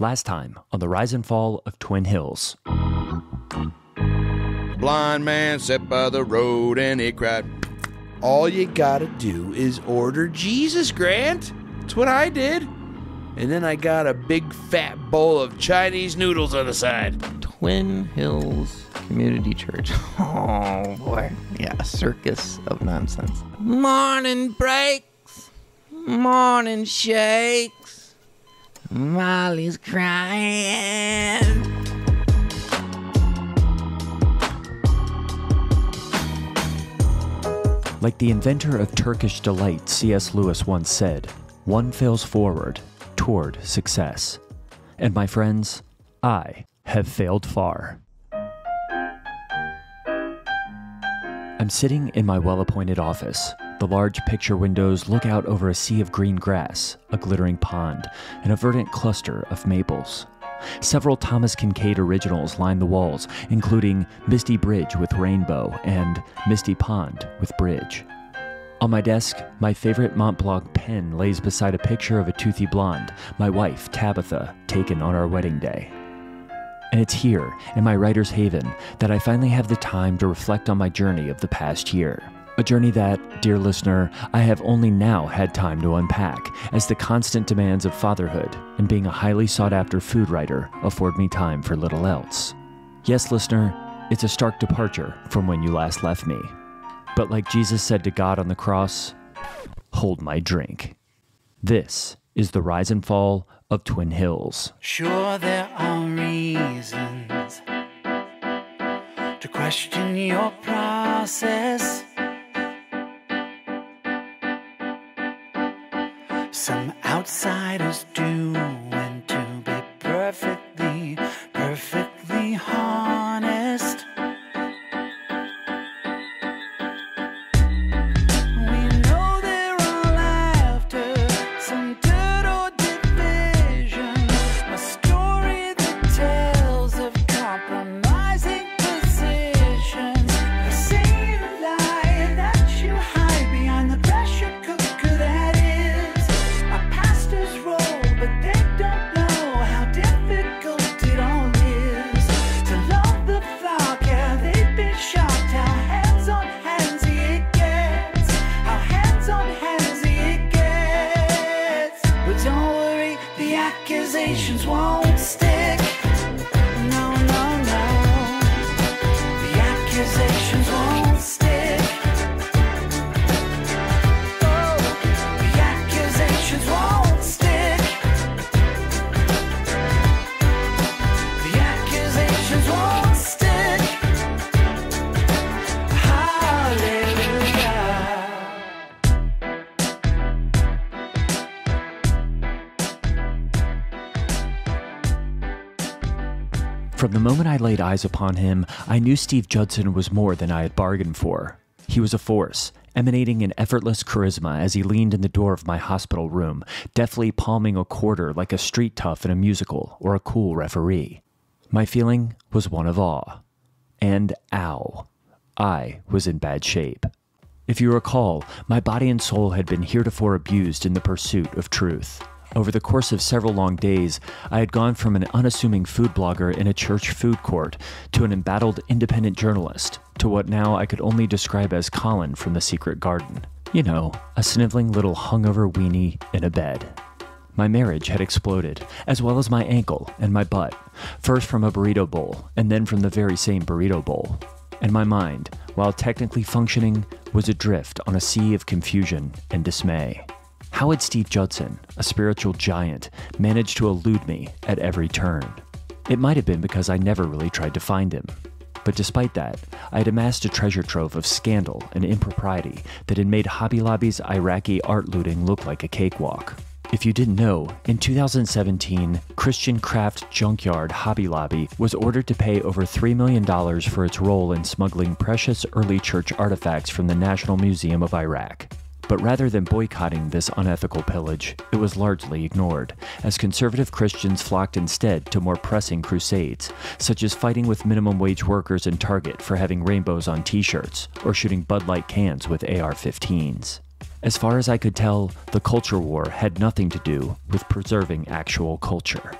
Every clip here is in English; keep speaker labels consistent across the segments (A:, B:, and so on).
A: Last time on the rise and fall of Twin Hills.
B: Blind man sat by the road and he cried,
C: All you gotta do is order Jesus, Grant. That's what I did. And then I got a big fat bowl of Chinese noodles on the side.
D: Twin Hills Community Church. Oh boy. Yeah, a circus of nonsense. Morning breaks, morning shakes. Molly's crying.
A: Like the inventor of Turkish delight, C.S. Lewis once said, one fails forward toward success. And my friends, I have failed far. I'm sitting in my well appointed office. The large picture windows look out over a sea of green grass, a glittering pond, and a verdant cluster of maples. Several Thomas Kinkade originals line the walls, including Misty Bridge with Rainbow and Misty Pond with Bridge. On my desk, my favorite Montblanc pen lays beside a picture of a toothy blonde, my wife, Tabitha, taken on our wedding day. And it's here, in my writer's haven, that I finally have the time to reflect on my journey of the past year. A journey that, dear listener, I have only now had time to unpack, as the constant demands of fatherhood and being a highly sought after food writer afford me time for little else. Yes, listener, it's a stark departure from when you last left me. But like Jesus said to God on the cross, hold my drink. This is the rise and fall of Twin Hills.
E: Sure, there are reasons to question your process. Some outsiders do,
A: moment I laid eyes upon him, I knew Steve Judson was more than I had bargained for. He was a force, emanating an effortless charisma as he leaned in the door of my hospital room, deftly palming a quarter like a street tough in a musical or a cool referee. My feeling was one of awe. And ow. I was in bad shape. If you recall, my body and soul had been heretofore abused in the pursuit of truth. Over the course of several long days, I had gone from an unassuming food blogger in a church food court to an embattled independent journalist to what now I could only describe as Colin from The Secret Garden. You know, a sniveling little hungover weenie in a bed. My marriage had exploded, as well as my ankle and my butt, first from a burrito bowl and then from the very same burrito bowl. And my mind, while technically functioning, was adrift on a sea of confusion and dismay. How had Steve Judson, a spiritual giant, managed to elude me at every turn? It might have been because I never really tried to find him. But despite that, I had amassed a treasure trove of scandal and impropriety that had made Hobby Lobby's Iraqi art looting look like a cakewalk. If you didn't know, in 2017, Christian Craft Junkyard Hobby Lobby was ordered to pay over $3 million for its role in smuggling precious early church artifacts from the National Museum of Iraq. But rather than boycotting this unethical pillage, it was largely ignored, as conservative Christians flocked instead to more pressing crusades, such as fighting with minimum wage workers in Target for having rainbows on t shirts, or shooting Bud Light cans with AR 15s. As far as I could tell, the culture war had nothing to do with preserving actual culture.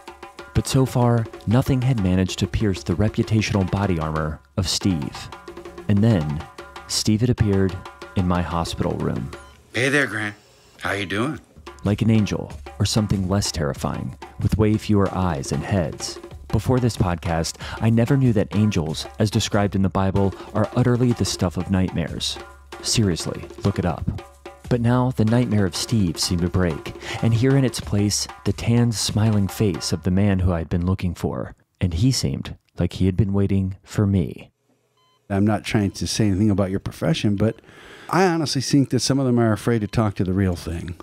A: But so far, nothing had managed to pierce the reputational body armor of Steve. And then, Steve had appeared in my hospital room,
F: Hey there, Grant. How you doing?
A: like an angel, or something less terrifying, with way fewer eyes and heads. Before this podcast, I never knew that angels, as described in the Bible, are utterly the stuff of nightmares. Seriously, look it up. But now the nightmare of Steve seemed to break, and here in its place, the tanned, smiling face of the man who I'd been looking for. And he seemed like he had been waiting for me.
G: I'm not trying to say anything about your profession, but I honestly think that some of them are afraid to talk to the real thing.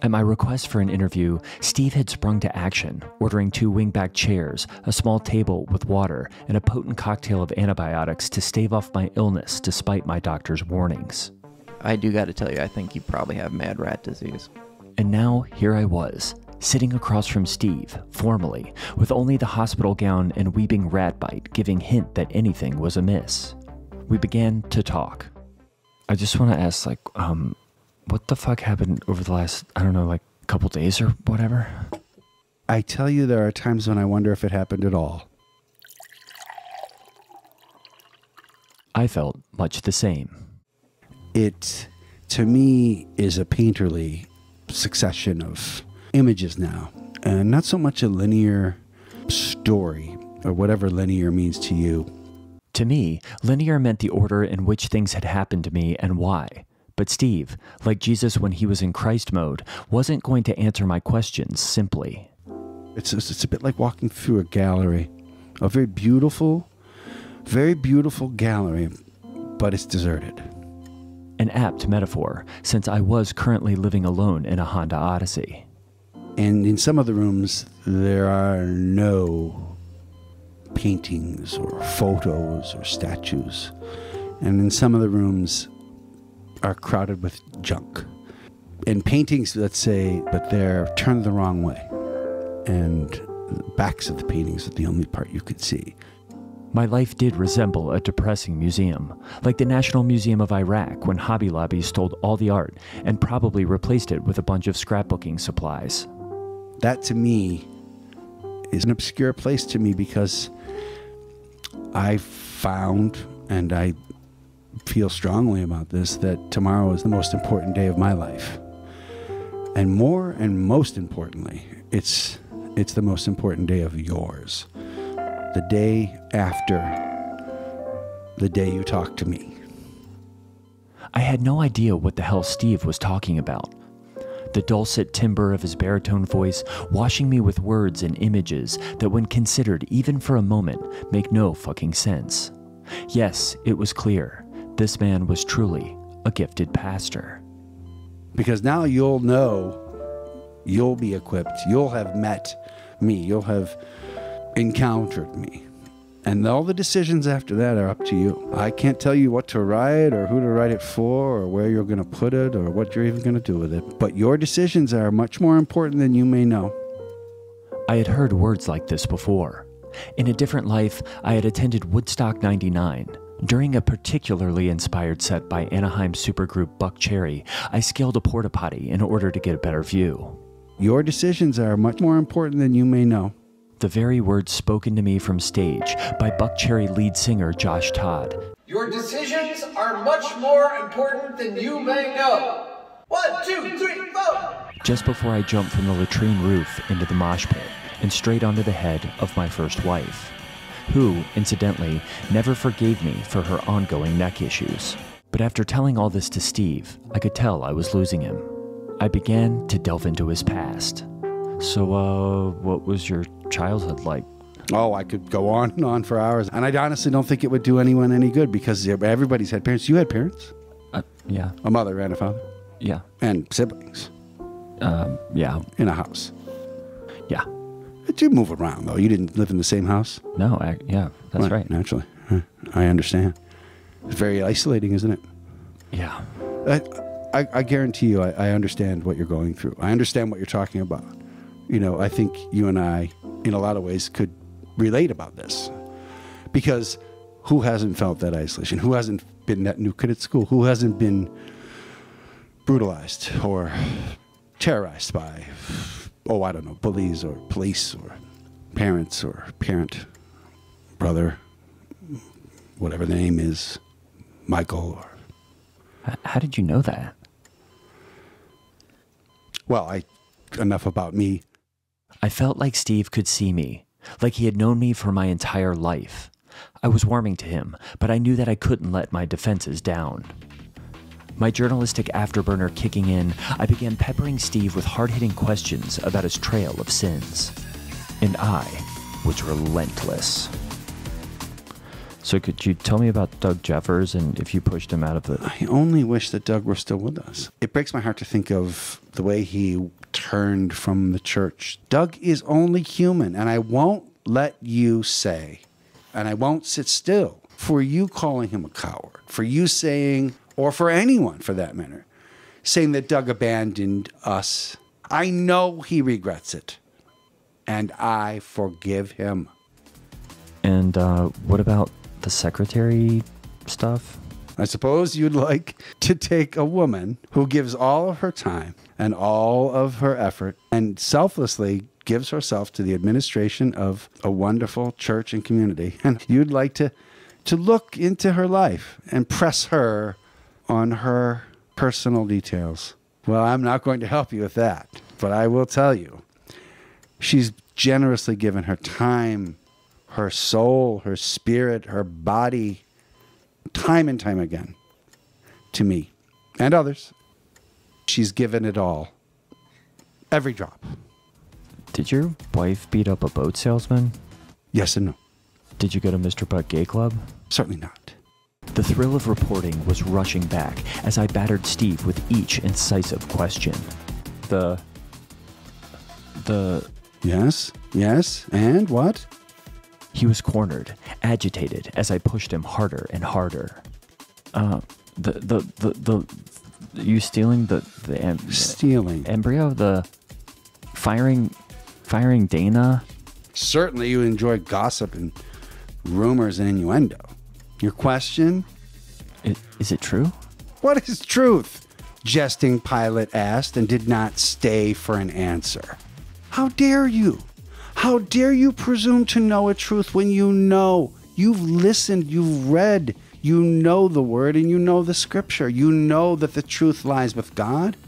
A: At my request for an interview, Steve had sprung to action, ordering two wingback chairs, a small table with water, and a potent cocktail of antibiotics to stave off my illness despite my doctor's warnings.
D: I do got to tell you, I think you probably have mad rat disease.
A: And now here I was, sitting across from Steve, formally, with only the hospital gown and weeping rat bite giving hint that anything was amiss. We began to talk. I just want to ask, like, um, what the fuck happened over the last, I don't know, like, couple days or whatever?
G: I tell you, there are times when I wonder if it happened at all.
A: I felt much the same.
G: It, to me, is a painterly succession of images now, and not so much a linear story or whatever linear means to you.
A: To me, linear meant the order in which things had happened to me and why. But Steve, like Jesus when he was in Christ mode, wasn't going to answer my questions simply.
G: It's it's a bit like walking through a gallery, a very beautiful, very beautiful gallery, but it's deserted.
A: An apt metaphor, since I was currently living alone in a Honda Odyssey.
G: And in some of the rooms, there are no paintings or photos or statues. And in some of the rooms are crowded with junk. And paintings, let's say, but they're turned the wrong way. And the backs of the paintings are the only part you could see.
A: My life did resemble a depressing museum, like the National Museum of Iraq when Hobby Lobby stole all the art and probably replaced it with a bunch of scrapbooking supplies.
G: that to me is an obscure place to me because I found and I feel strongly about this that tomorrow is the most important day of my life. And more and most importantly, it's it's the most important day of yours. The day after the day you talk to me.
A: I had no idea what the hell Steve was talking about. The dulcet timbre of his baritone voice washing me with words and images that, when considered even for a moment, make no fucking sense. Yes, it was clear. This man was truly a gifted pastor.
G: because now you'll know you'll be equipped you'll have met me you'll have encountered me and all the decisions after that are up to you i can't tell you what to write or who to write it for or where you're going to put it or what you're even going to do with it but your decisions are much more important than you may know
A: I had heard words like this before. In a different life, I had attended Woodstock 99. During a particularly inspired set by Anaheim supergroup Buckcherry, I scaled a porta potty in order to get a better view.
G: your decisions are much more important than you may know
A: The very words spoken to me from stage by Buckcherry lead singer Josh Todd
H: Your decisions are much more important than you may know. One, two, three, four.
A: just before I jumped from the latrine roof into the mosh pit and straight onto the head of my first wife, who, incidentally, never forgave me for her ongoing neck issues. But after telling all this to Steve, I could tell I was losing him. I began to delve into his past. So, uh, what was your childhood like?
G: Oh, I could go on and on for hours. And I honestly don't think it would do anyone any good because everybody's had parents. You had parents,
A: Uh, yeah,
G: a mother and a father,
A: yeah,
G: and siblings
A: um, yeah,
G: in a house.
A: yeah.
G: But you move around, though. You didn't live in the same house.
A: No, I, yeah, that's right.
G: Naturally. I understand. It's very isolating, isn't it?
A: Yeah.
G: I, I, I guarantee you, I, I understand what you're going through. I understand what you're talking about. You know, I think you and I, in a lot of ways, could relate about this. Because who hasn't felt that isolation? Who hasn't been that new kid at school? Who hasn't been brutalized or terrorized by, oh, I don't know, bullies or police or parents or parent, brother, whatever the name is, Michael or
A: How did you know that?
G: well, I enough about me.
A: I felt like Steve could see me, like he had known me for my entire life. I was warming to him, but I knew that I couldn't let my defenses down. My journalistic afterburner kicking in, I began peppering Steve with hard hitting questions about his trail of sins. And I was relentless. So, could you tell me about Doug Jeffers and if you pushed him out of the.
G: I only wish that Doug were still with us. It breaks my heart to think of the way he turned from the church. Doug is only human, and I won't let you say, and I won't sit still for you calling him a coward, for you saying, or for anyone for that matter, saying that Doug abandoned us. I know he regrets it, and I forgive him.
A: And uh, what about the secretary stuff?
G: I suppose you'd like to take a woman who gives all of her time and all of her effort and selflessly gives herself to the administration of a wonderful church and community. And you'd like to, to look into her life and press her on her personal details. Well, I'm not going to help you with that, but I will tell you she's generously given her time, her soul, her spirit, her body time and time again to me and others. She's given it all. Every drop.
A: Did your wife beat up a boat salesman?
G: Yes and no.
A: Did you go to Mr. Butt Gay Club?
G: Certainly not.
A: The thrill of reporting was rushing back as I battered Steve with each incisive question. The. The.
G: Yes, yes, and what?
A: He was cornered, agitated as I pushed him harder and harder. Uh, the. The. The. the you stealing the. The. Em-
G: Stealing.
A: embryo? The. Firing. Firing Dana?
G: Certainly you enjoy gossip and rumors and innuendo. Your question?
A: I- is it true?
G: What is truth? Jesting Pilate asked and did not stay for an answer. How dare you? How dare you presume to know a truth when you know? You've listened, you've read, you know the word and you know the scripture. You know that the truth lies with God.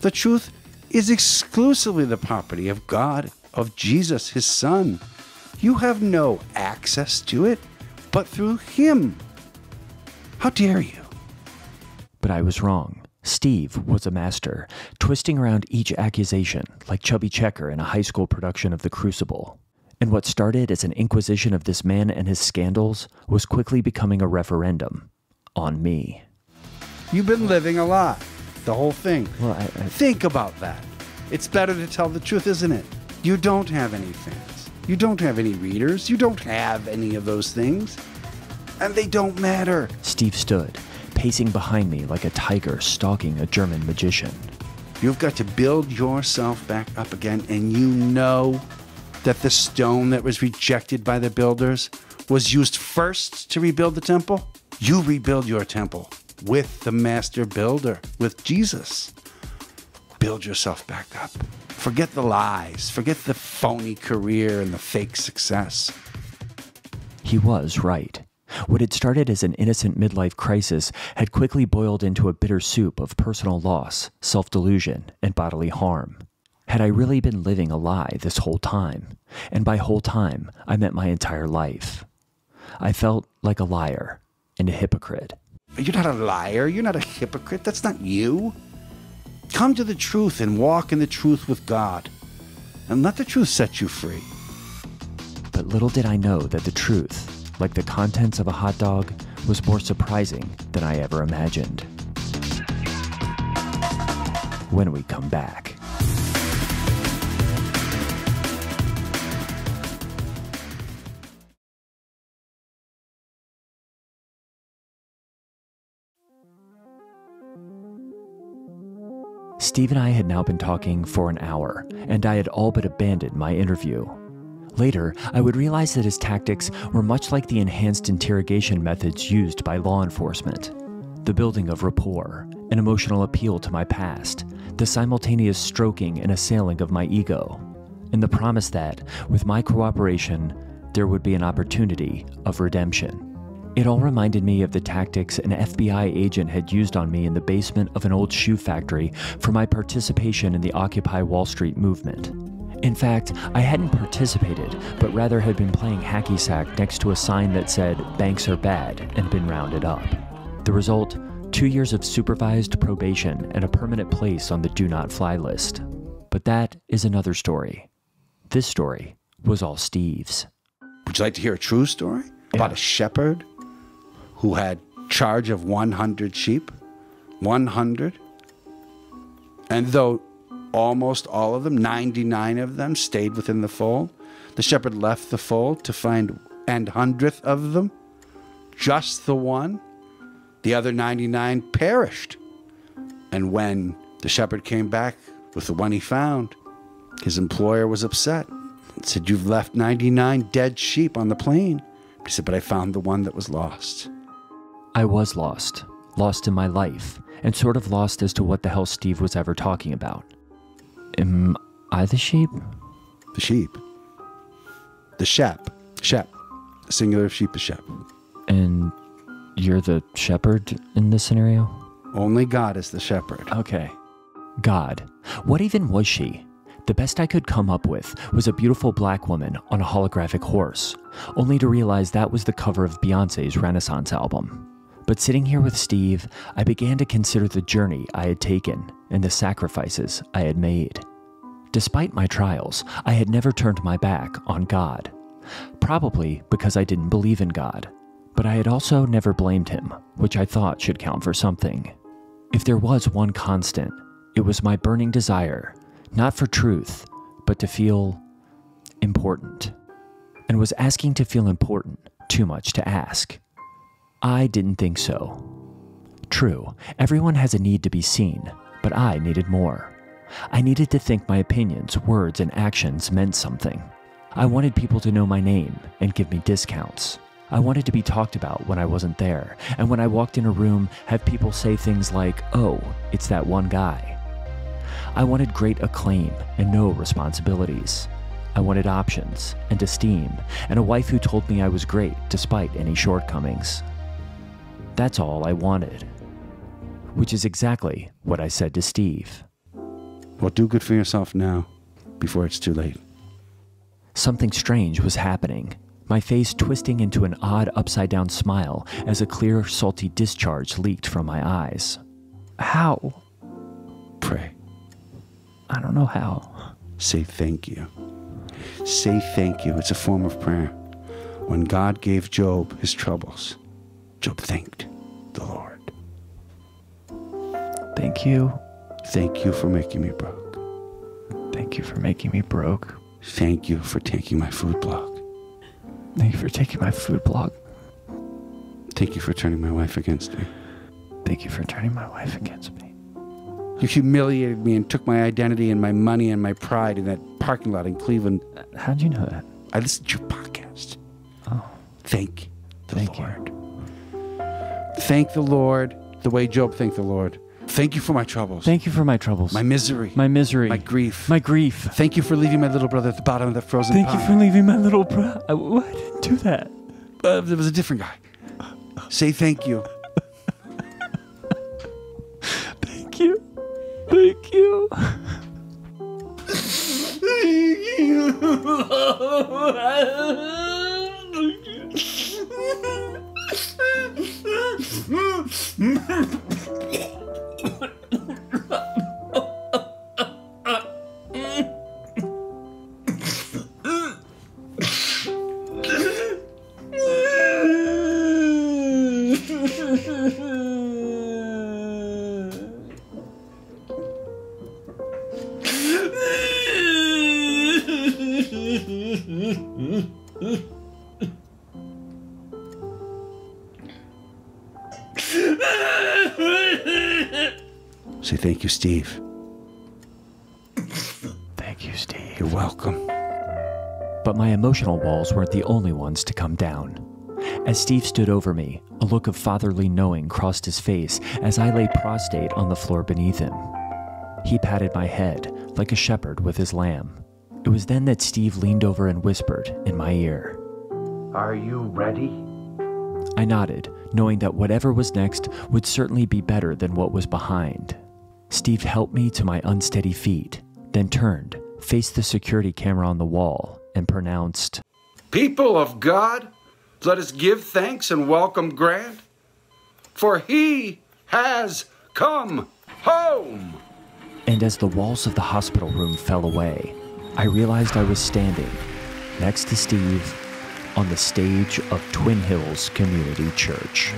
G: The truth is exclusively the property of God, of Jesus, his Son. You have no access to it but through him. How dare you?
A: But I was wrong. Steve was a master, twisting around each accusation like Chubby Checker in a high school production of The Crucible. And what started as an inquisition of this man and his scandals was quickly becoming a referendum on me.
G: You've been living a lie. The whole thing.
A: Well, I, I,
G: Think about that. It's better to tell the truth, isn't it? You don't have any fans. You don't have any readers. You don't have any of those things. And they don't matter.
A: Steve stood, pacing behind me like a tiger stalking a German magician.
G: You've got to build yourself back up again, and you know that the stone that was rejected by the builders was used first to rebuild the temple. You rebuild your temple with the master builder, with Jesus. Build yourself back up. Forget the lies, forget the phony career and the fake success.
A: He was right. What had started as an innocent midlife crisis had quickly boiled into a bitter soup of personal loss, self delusion, and bodily harm. Had I really been living a lie this whole time? And by whole time, I meant my entire life. I felt like a liar and a hypocrite.
G: You're not a liar. You're not a hypocrite. That's not you. Come to the truth and walk in the truth with God. And let the truth set you free.
A: But little did I know that the truth, like the contents of a hot dog, was more surprising than I ever imagined. When we come back. Steve and I had now been talking for an hour, and I had all but abandoned my interview. Later, I would realize that his tactics were much like the enhanced interrogation methods used by law enforcement the building of rapport, an emotional appeal to my past, the simultaneous stroking and assailing of my ego. and the promise that, with my cooperation, there would be an opportunity of redemption. It all reminded me of the tactics an FBI agent had used on me in the basement of an old shoe factory for my participation in the Occupy Wall Street movement. In fact, I hadn't participated, but rather had been playing hacky sack next to a sign that said, Banks are bad, and been rounded up. The result two years of supervised probation and a permanent place on the do not fly list. But that is another story. This story was all Steve's.
G: Would you like to hear a true story about a shepherd who had charge of 100 sheep? 100. And though almost all of them, 99 of them, stayed within the fold, the shepherd left the fold to find and hundredth of them, just the one, the other 99 perished. And when the shepherd came back with the one he found, his employer was upset and said, You've left 99 dead sheep on the plain. He said, But I found the one that was lost.
A: I was lost, lost in my life, and sort of lost as to what the hell Steve was ever talking about. Am I the sheep?
G: The sheep. The shep. Shep. Singular of sheep is shep.
A: And you're the shepherd in this scenario?
G: Only God is the shepherd.
A: Okay. God. What even was she? The best I could come up with was a beautiful black woman on a holographic horse, only to realize that was the cover of Beyonce's Renaissance album. But sitting here with Steve, I began to consider the journey I had taken and the sacrifices I had made. Despite my trials, I had never turned my back on God. Probably because I didn't believe in God. But I had also never blamed him, which I thought should count for something. If there was one constant, it was my burning desire, not for truth, but to feel important. And was asking to feel important too much to ask? I didn't think so. True, everyone has a need to be seen, but I needed more. I needed to think my opinions, words, and actions meant something. I wanted people to know my name and give me discounts. I wanted to be talked about when I wasn't there, and when I walked in a room, have people say things like, oh, it's that one guy. I wanted great acclaim and no responsibilities. I wanted options and esteem, and a wife who told me I was great despite any shortcomings. That's all I wanted. Which is exactly what I said to Steve.
G: Well, do good for yourself now before it's too late.
A: Something strange was happening, my face twisting into an odd upside down smile as a clear, salty discharge leaked from my eyes. How?
G: Pray.
A: I don't know how.
G: Say thank you. Say thank you. It's a form of prayer. When God gave Job his troubles, Job thanked the Lord.
A: Thank you.
G: Thank you for making me broke.
A: Thank you for making me broke.
G: Thank you for taking my food block.
A: Thank you for taking my food block.
G: Thank you for turning my wife against me.
A: Thank you for turning my wife against me.
G: You humiliated me and took my identity and my money and my pride in that parking lot in Cleveland.
A: How'd you know that?
G: I listened to your podcast.
A: Oh,
G: Thank the
A: Thank you.
G: Thank the Lord the way Job thanked the Lord. Thank you for my troubles,
A: thank you for my troubles,
G: my misery,
A: my misery,
G: my grief.
A: my grief.
G: Thank you for leaving my little brother at the bottom of that frozen
A: Thank
G: pond.
A: you for leaving my little brother. I, I didn't do that.
G: Uh, there was a different guy. Say thank you.
A: Thank you,
G: Steve.
A: Thank you, Steve.
G: You're welcome.
A: But my emotional walls weren't the only ones to come down. As Steve stood over me, a look of fatherly knowing crossed his face as I lay prostrate on the floor beneath him. He patted my head like a shepherd with his lamb. It was then that Steve leaned over and whispered in my ear.
G: Are you ready?
A: I nodded, knowing that whatever was next would certainly be better than what was behind. Steve helped me to my unsteady feet, then turned, faced the security camera on the wall, and pronounced,
F: People of God, let us give thanks and welcome Grant, for he has come home.
A: And as the walls of the hospital room fell away, I realized I was standing next to Steve on the stage of Twin Hills Community Church.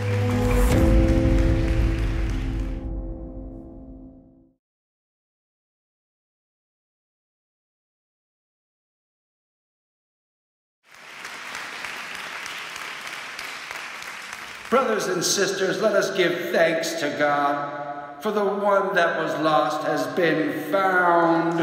F: Brothers and sisters, let us give thanks to God, for the one that was lost has been found.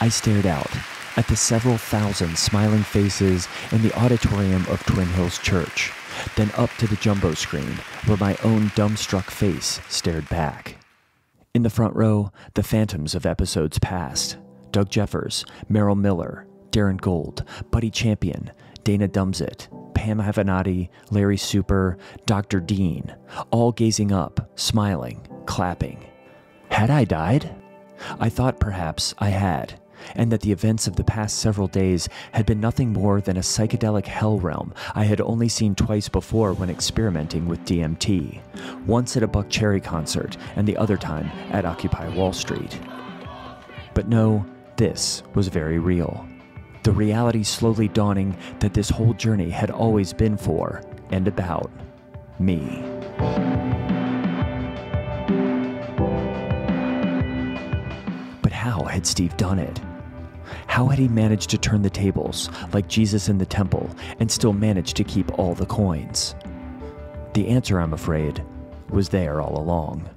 A: I stared out at the several thousand smiling faces in the auditorium of Twin Hills Church, then up to the jumbo screen where my own dumbstruck face stared back. In the front row, the phantoms of episodes past Doug Jeffers, Merrill Miller, Darren Gold, Buddy Champion, Dana Dumsit, Pam Havanati, Larry Super, Dr. Dean, all gazing up, smiling, clapping. Had I died? I thought perhaps I had, and that the events of the past several days had been nothing more than a psychedelic hell realm I had only seen twice before when experimenting with DMT, once at a Buckcherry concert and the other time at Occupy Wall Street. But no, this was very real. The reality slowly dawning that this whole journey had always been for and about me. But how had Steve done it? How had he managed to turn the tables, like Jesus in the temple, and still manage to keep all the coins? The answer, I'm afraid, was there all along.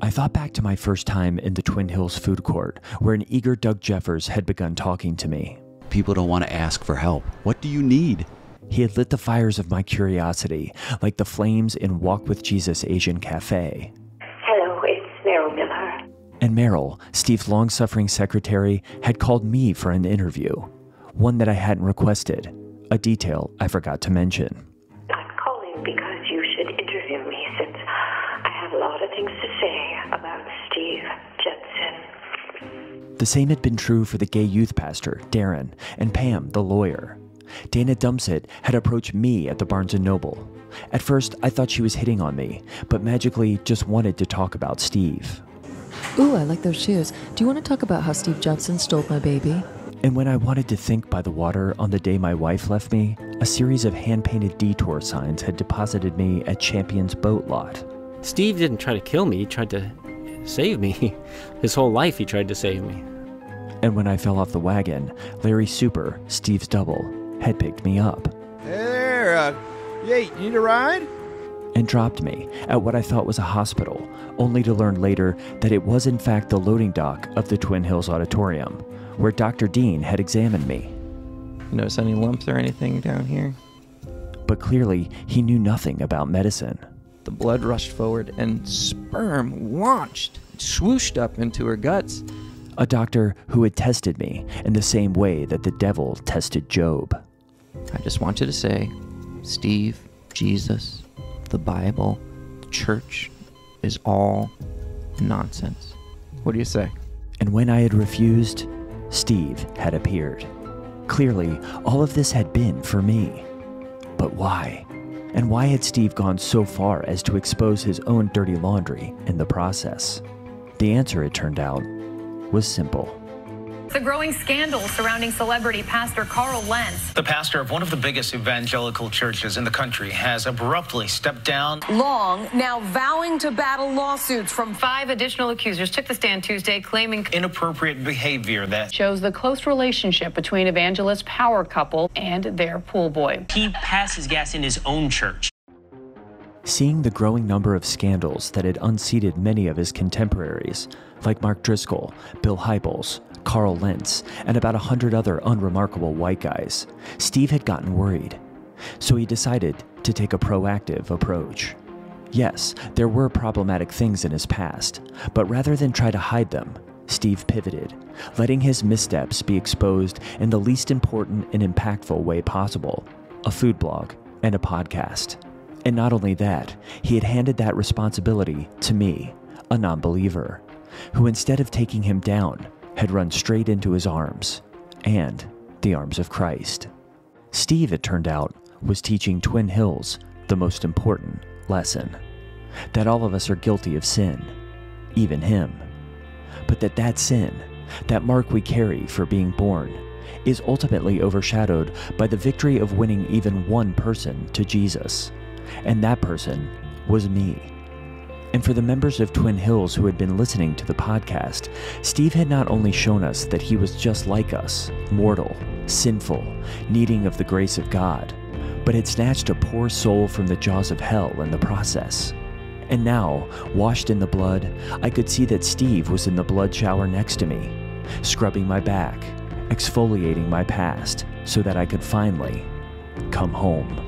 A: I thought back to my first time in the Twin Hills food court, where an eager Doug Jeffers had begun talking to me.
I: People don't want to ask for help. What do you need?
A: He had lit the fires of my curiosity, like the flames in Walk with Jesus Asian Cafe.
J: Hello, it's Meryl Miller.
A: And Merrill, Steve's long suffering secretary, had called me for an interview, one that I hadn't requested, a detail I forgot to mention. The same had been true for the gay youth pastor, Darren, and Pam, the lawyer. Dana Dumsit had approached me at the Barnes & Noble. At first, I thought she was hitting on me, but magically just wanted to talk about Steve.
K: Ooh, I like those shoes. Do you want to talk about how Steve Judson stole my baby?
A: And when I wanted to think by the water on the day my wife left me, a series of hand painted detour signs had deposited me at Champion's boat lot.
L: Steve didn't try to kill me, he tried to save me. His whole life he tried to save me.
A: And when I fell off the wagon, Larry Super, Steve's double, had picked me up
B: Hey there, uh, yeah, you need a ride?
A: and dropped me at what I thought was a hospital, only to learn later that it was in fact the loading dock of the Twin Hills Auditorium, where Dr. Dean had examined me.
D: Notice any lumps or anything down here?
A: But clearly, he knew nothing about medicine.
D: The blood rushed forward and sperm launched, swooshed up into her guts.
A: A doctor who had tested me in the same way that the devil tested Job.
D: I just want you to say, Steve, Jesus, the Bible, the church is all nonsense. What do you say?
A: And when I had refused, Steve had appeared. Clearly, all of this had been for me. But why? And why had Steve gone so far as to expose his own dirty laundry in the process? The answer, it turned out, was simple.
M: The growing scandal surrounding celebrity pastor Carl Lentz.
N: The pastor of one of the biggest evangelical churches in the country has abruptly stepped down.
M: Long, now vowing to battle lawsuits from five additional accusers, took the stand Tuesday claiming
N: Inappropriate behavior that
M: shows the close relationship between evangelist power couple and their pool boy.
O: He passes gas in his own church.
A: Seeing the growing number of scandals that had unseated many of his contemporaries, like Mark Driscoll, Bill Hybels, Carl Lentz, and about a hundred other unremarkable white guys, Steve had gotten worried. So he decided to take a proactive approach. Yes, there were problematic things in his past, but rather than try to hide them, Steve pivoted, letting his missteps be exposed in the least important and impactful way possible a food blog and a podcast. And not only that, he had handed that responsibility to me, a non believer, who instead of taking him down, had run straight into his arms and the arms of Christ. Steve, it turned out, was teaching Twin Hills the most important lesson that all of us are guilty of sin, even him. But that that sin, that mark we carry for being born, is ultimately overshadowed by the victory of winning even one person to Jesus. And that person was me. And for the members of Twin Hills who had been listening to the podcast, Steve had not only shown us that he was just like us, mortal, sinful, needing of the grace of God, but had snatched a poor soul from the jaws of hell in the process. And now, washed in the blood, I could see that Steve was in the blood shower next to me, scrubbing my back, exfoliating my past, so that I could finally come home.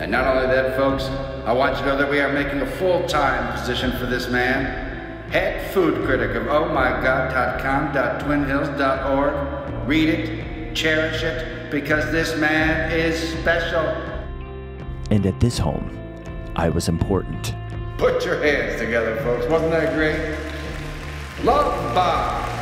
F: And not only that, folks, I want you to know that we are making a full-time position for this man. Head food critic of ohmygod.com.twinhills.org. Read it, cherish it, because this man is special.
A: And at this home, I was important.
F: Put your hands together, folks. Wasn't that great? Love Bob.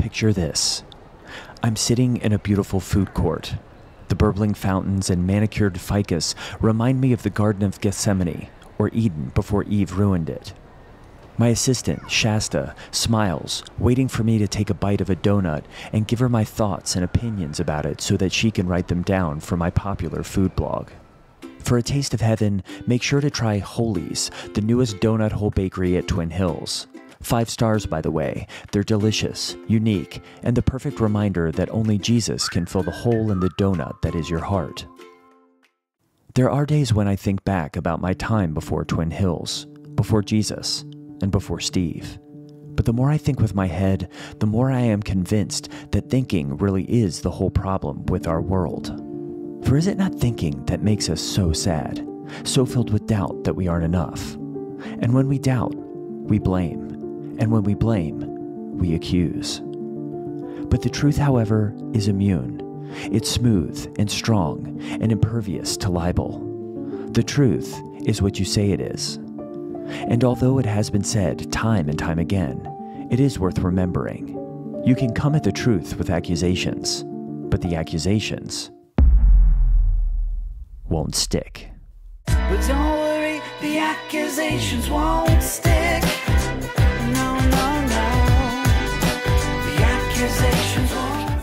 A: Picture this I'm sitting in a beautiful food court. The burbling fountains and manicured ficus remind me of the Garden of Gethsemane, or Eden before Eve ruined it. My assistant, Shasta, smiles, waiting for me to take a bite of a donut and give her my thoughts and opinions about it so that she can write them down for my popular food blog. For a taste of heaven, make sure to try Holy's, the newest donut hole bakery at Twin Hills. Five stars, by the way. They're delicious, unique, and the perfect reminder that only Jesus can fill the hole in the donut that is your heart. There are days when I think back about my time before Twin Hills, before Jesus, and before Steve. But the more I think with my head, the more I am convinced that thinking really is the whole problem with our world. For is it not thinking that makes us so sad, so filled with doubt that we aren't enough? And when we doubt, we blame. And when we blame, we accuse. But the truth, however, is immune. It's smooth and strong and impervious to libel. The truth is what you say it is. And although it has been said time and time again, it is worth remembering. You can come at the truth with accusations, but the accusations won't stick.
E: But don't worry, the accusations won't stick.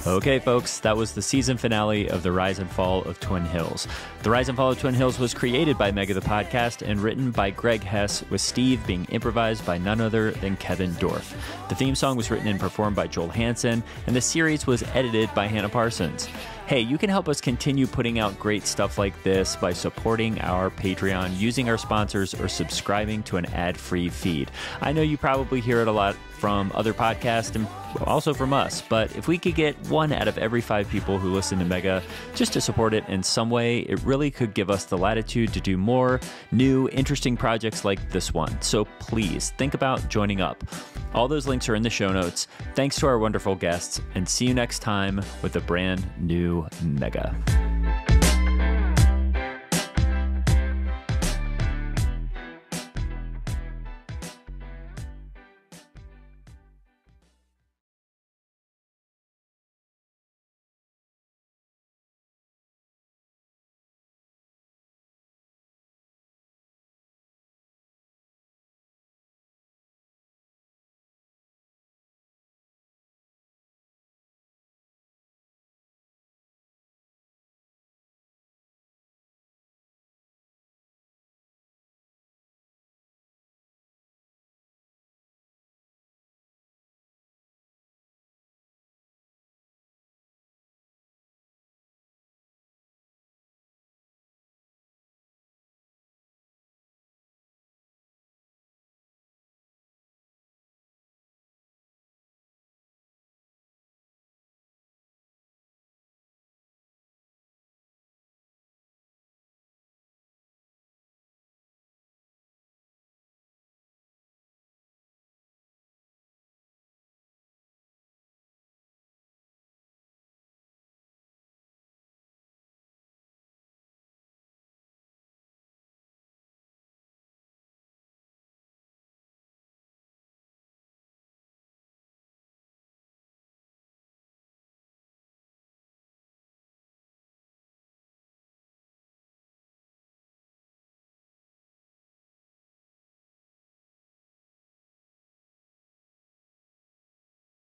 A: Okay, folks, that was the season finale of The Rise and Fall of Twin Hills. The Rise and Fall of Twin Hills was created by Mega the Podcast and written by Greg Hess, with Steve being improvised by none other than Kevin Dorff. The theme song was written and performed by Joel Hansen, and the series was edited by Hannah Parsons. Hey, you can help us continue putting out great stuff like this by supporting our Patreon, using our sponsors, or subscribing to an ad free feed. I know you probably hear it a lot from other podcasts and also from us, but if we could get one out of every five people who listen to Mega just to support it in some way, it really could give us the latitude to do more new, interesting projects like this one. So please think about joining up. All those links are in the show notes. Thanks to our wonderful guests, and see you next time with a brand new Mega.